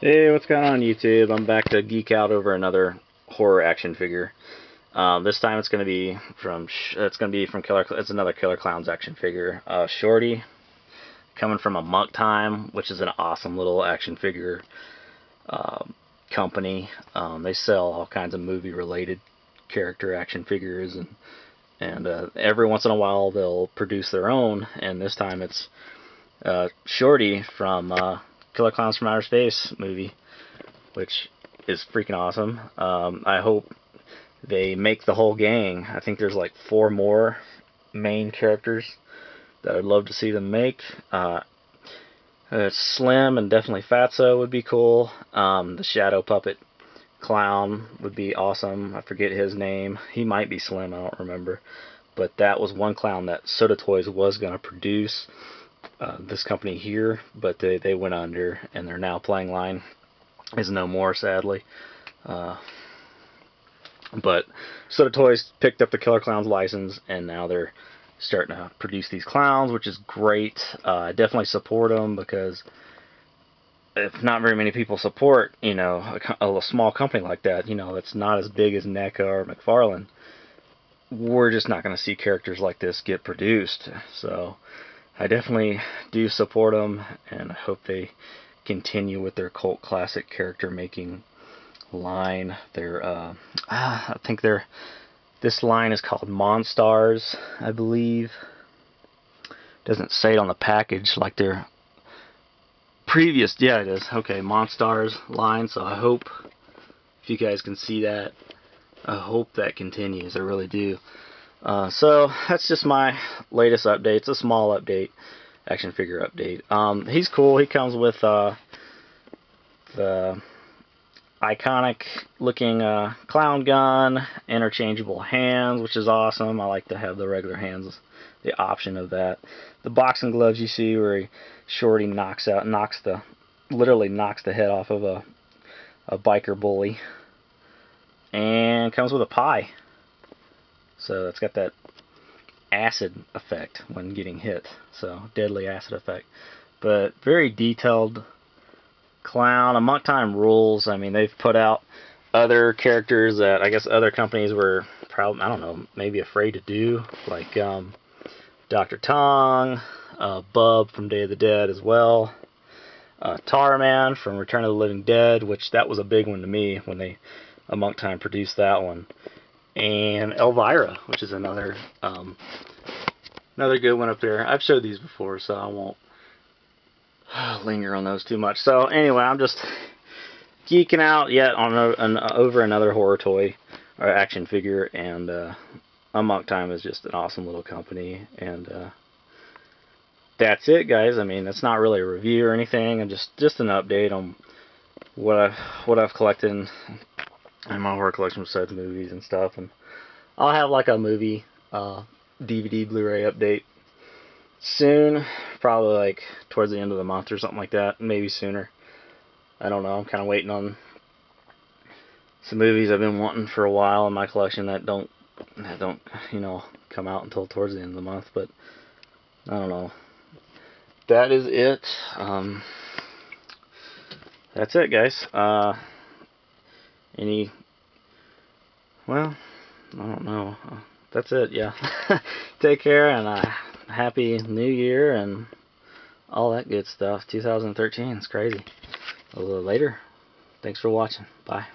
Hey, what's going on YouTube? I'm back to geek out over another horror action figure. Um, this time it's going to be from it's going to be from Killer. It's another Killer Klowns action figure. Uh, Shorty, coming from Amok Time, which is an awesome little action figure uh, company. Um, they sell all kinds of movie-related character action figures, and and uh, every once in a while they'll produce their own. And this time it's uh, Shorty from uh, Killer Klowns from Outer Space movie, which is freaking awesome. Um, I hope they make the whole gang. I think there's like four more main characters that I'd love to see them make. Uh, uh, Slim and definitely Fatso would be cool. Um, the Shadow Puppet Clown would be awesome. I forget his name. He might be Slim, I don't remember. But that was one clown that Soda Toys was going to produce uh, this company here, but they, they went under, and their now playing line is no more, sadly. Uh, but Soda Toys picked up the Killer Klowns license, and now they're starting to produce these clowns, which is great. Uh, I definitely support them because if not very many people support, you know, a, a, small company like that, you know, that's not as big as NECA or McFarlane, we're just not going to see characters like this get produced. So I definitely do support them, and I hope they continue with their cult classic character making line. They're, uh, ah, I think they're, this line is called Monstars, I believe. Doesn't say it on the package like their previous, yeah it is, okay, Monstars line, so I hope, if you guys can see that, I hope that continues, I really do. Uh, so that's just my latest update. It's a small update, action figure update. Um, he's cool. He comes with uh, the iconic looking uh, clown gun, interchangeable hands, which is awesome. I like to have the regular hands, the option of that. The boxing gloves you see where he, Shorty knocks out, knocks the, literally knocks the head off of a, a biker bully. And comes with a pie. So it's got that acid effect when getting hit. So deadly acid effect. But very detailed clown. Amok Time rules. I mean, they've put out other characters that I guess other companies were probably, I don't know, maybe afraid to do. Like um, Dr. Tongue, uh, Bub from Day of the Dead as well. Uh, Tarman from Return of the Living Dead, which that was a big one to me when they Amok Time produced that one and Elvira, which is another um, another good one up there. I've showed these before, so I won't linger on those too much. So anyway, I'm just geeking out yet on a, an, over another horror toy or action figure, and uh, Time is just an awesome little company, and uh, that's it, guys. I mean, it's not really a review or anything, and just just an update on what I what I've collected and my horror collection besides movies and stuff. And I'll have like a movie uh, DVD Blu-ray update soon, probably like towards the end of the month or something like that, maybe sooner. I don't know. I'm kind of waiting on some movies I've been wanting for a while in my collection that don't that don't you know come out until towards the end of the month. But I don't know. That is it. Um, that's it, guys. Uh, any well I don't know. That's it yeah. Take care and uh, happy new year and all that good stuff. 2013 it's crazy. A little later. Thanks for watching. Bye